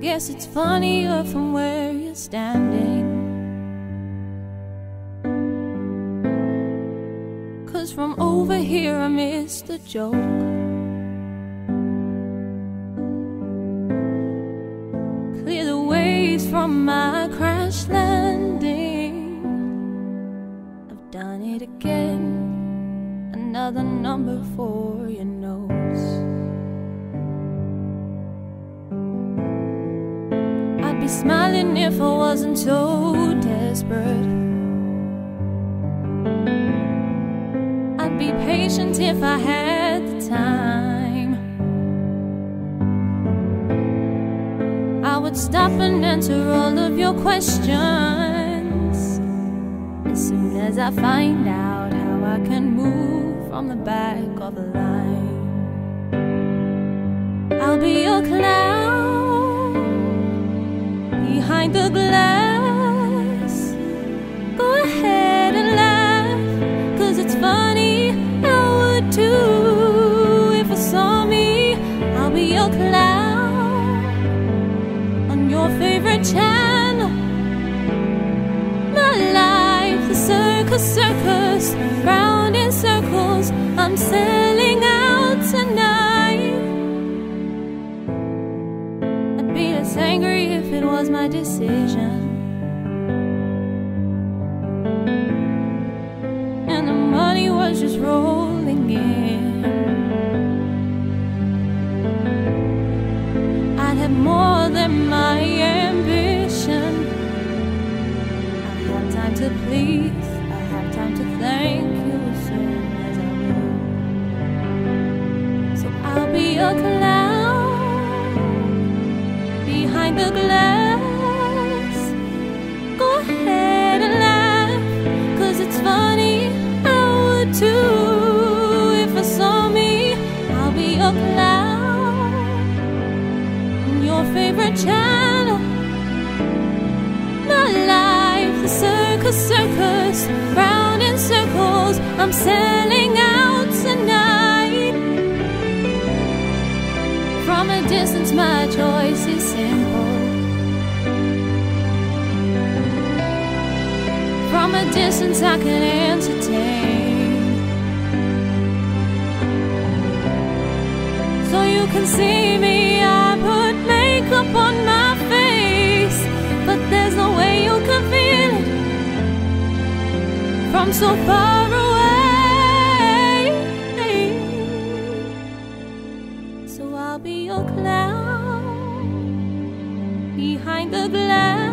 guess it's funnier from where you're standing. Cause from over here I miss the joke. Clear the waves from my crash landing. I've done it again. Another number for your smiling if I wasn't so desperate. I'd be patient if I had the time. I would stop and answer all of your questions as soon as I find out how I can move from the back of the line. I'll be your clown behind the glass. Go ahead and laugh, cause it's funny. I would too if I saw me. I'll be your clown on your favorite channel. Was my decision. And the money was just rolling in. I'd have more than my ambition. I have time to please, I have time to thank you soon as I will. So I'll be a clown behind the glass. Clown on your favorite channel. My life, the circus, circus, circles. I'm selling out tonight. From a distance, my choice is simple. From a distance, I can entertain. So you can see me, I put makeup on my face. But there's no way you can feel it from so far away. So I'll be your clown behind the glass.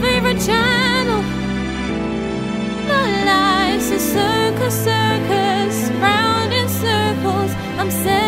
favorite channel. My life's a circus, circus, round in circles. I'm set.